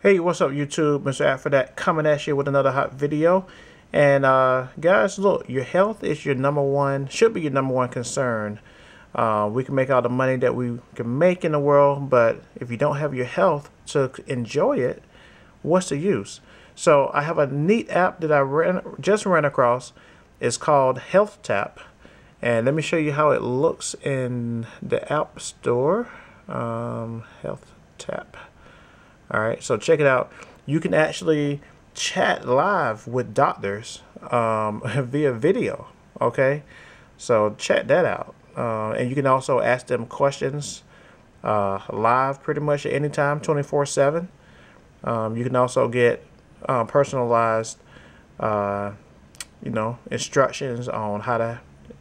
Hey, what's up YouTube? Mr. App4That coming at you with another hot video. And uh, guys, look, your health is your number one, should be your number one concern. Uh, we can make all the money that we can make in the world, but if you don't have your health to enjoy it, what's the use? So I have a neat app that I ran, just ran across. It's called Health Tap. And let me show you how it looks in the App Store. Um, Health Tap. All right, so check it out. You can actually chat live with doctors um, via video. Okay, so check that out. Uh, and you can also ask them questions uh, live pretty much at any time, 24 7. Um, you can also get uh, personalized, uh, you know, instructions on how to,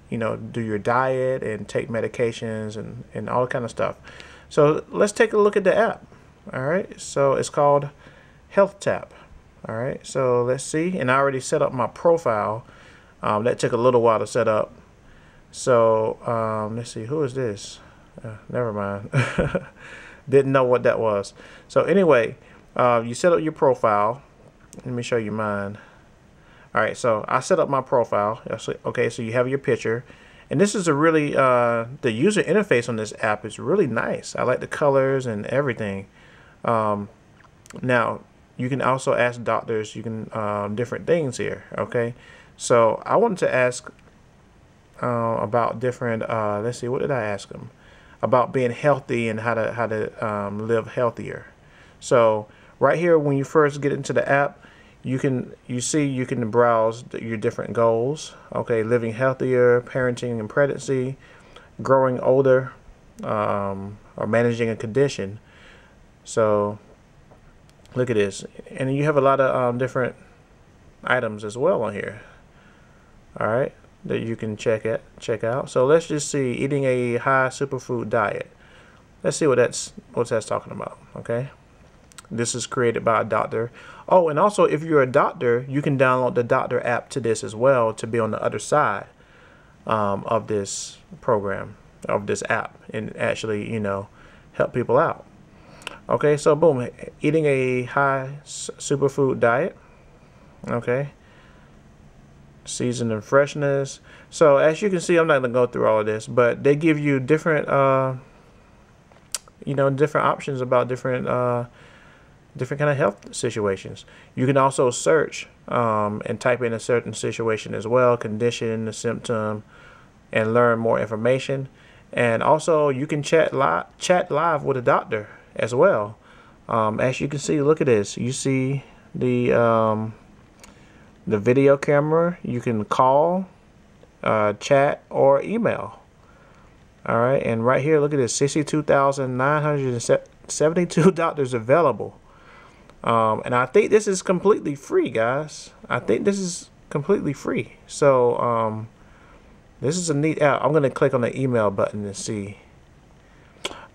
you know, do your diet and take medications and, and all kind of stuff. So let's take a look at the app. All right, so it's called Health Tap. All right, so let's see. And I already set up my profile. Um, that took a little while to set up. So um, let's see, who is this? Uh, never mind. Didn't know what that was. So anyway, uh, you set up your profile. Let me show you mine. All right, so I set up my profile. Okay, so you have your picture. And this is a really, uh, the user interface on this app is really nice. I like the colors and everything. Um, now, you can also ask doctors, you can, um, different things here, okay? So I wanted to ask uh, about different, uh, let's see, what did I ask them? About being healthy and how to, how to um, live healthier. So right here, when you first get into the app, you can you see you can browse your different goals okay living healthier parenting and pregnancy growing older um, or managing a condition so look at this. And you have a lot of um, different items as well on here. All right, that you can check it check out. So let's just see eating a high superfood diet. Let's see what that's what that's talking about. Okay. This is created by a doctor. Oh, and also if you're a doctor, you can download the doctor app to this as well to be on the other side um, of this program, of this app, and actually, you know, help people out. Okay, so boom, eating a high superfood diet. Okay. Season and freshness. So as you can see, I'm not gonna go through all of this, but they give you different, uh, you know, different options about different, uh, different kind of health situations. You can also search um, and type in a certain situation as well, condition, the symptom, and learn more information. And also, you can chat live, chat live with a doctor as well. Um, as you can see, look at this. You see the um, the video camera. You can call, uh, chat, or email. All right, and right here, look at this: sixty-two thousand nine hundred seventy-two doctors available. Um, and I think this is completely free, guys. I think this is completely free. So um, this is a neat app. I'm gonna click on the email button and see.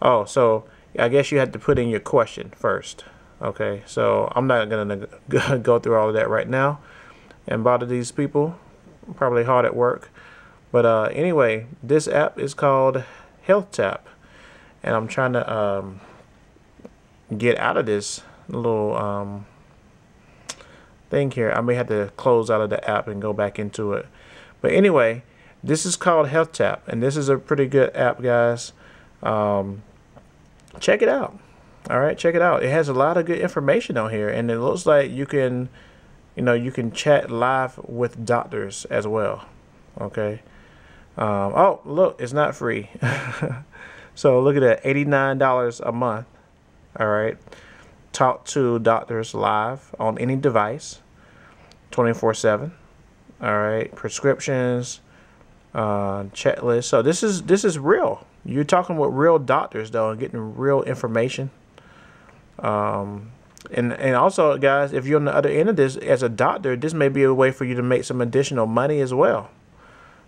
Oh, so I guess you had to put in your question first. Okay, so I'm not going to go through all of that right now and bother these people. Probably hard at work. But uh, anyway, this app is called Health Tap. And I'm trying to um, get out of this little um, thing here. I may have to close out of the app and go back into it. But anyway, this is called Health Tap. And this is a pretty good app, guys. Um, check it out. All right, check it out. It has a lot of good information on here, and it looks like you can, you know, you can chat live with doctors as well. Okay. Um, oh, look, it's not free. so look at that, eighty-nine dollars a month. All right. Talk to doctors live on any device, twenty-four seven. All right. Prescriptions, uh, checklist. So this is this is real. You're talking with real doctors though and getting real information. Um, and and also, guys, if you're on the other end of this as a doctor, this may be a way for you to make some additional money as well.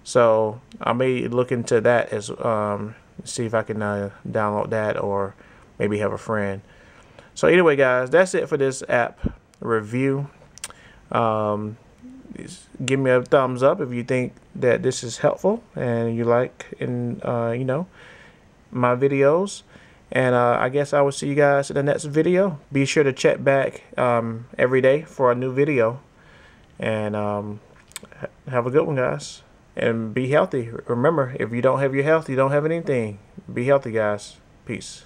So I may look into that as um, see if I can uh, download that or maybe have a friend. So anyway, guys, that's it for this app review. Um, give me a thumbs up if you think that this is helpful and you like in uh, you know my videos And uh, I guess I will see you guys in the next video. Be sure to check back um, every day for a new video. And um, have a good one, guys. And be healthy. Remember, if you don't have your health, you don't have anything. Be healthy, guys. Peace.